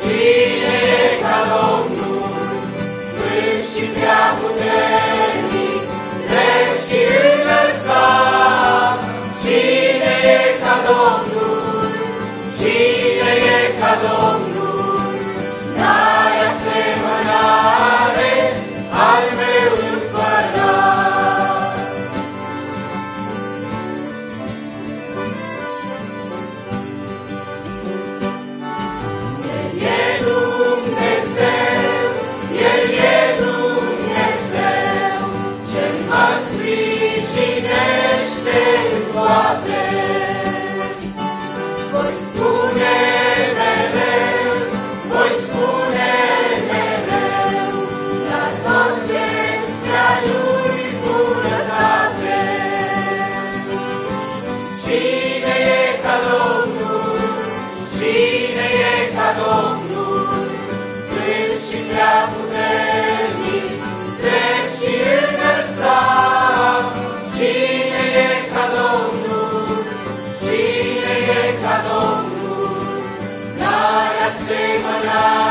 Cine ca Domnul, Sfânt și prea puternic, Voi spune mereu, voi spune mereu, la toți despre a lui. Cine e ca Domnul, cine e ca Domnul, save alive.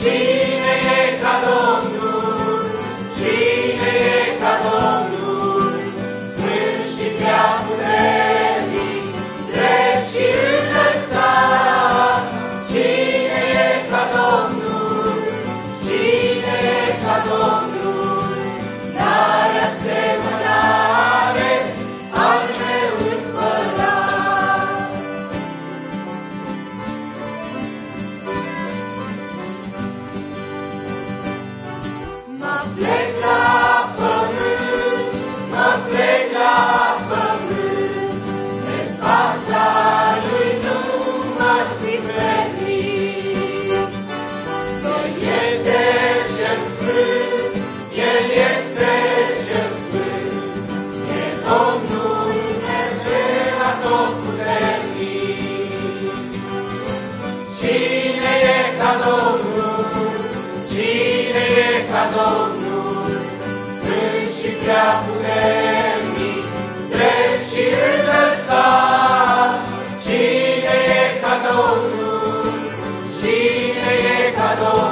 Jesus. E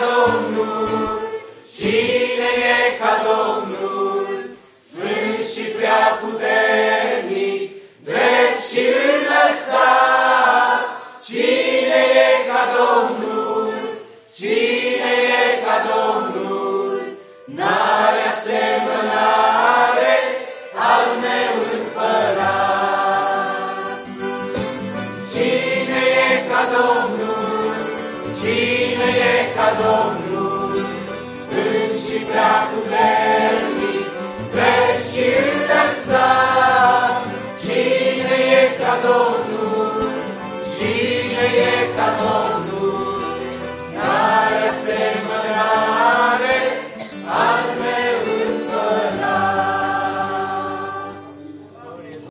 Domnul? Cine e ca Domnul? Sfânt și prea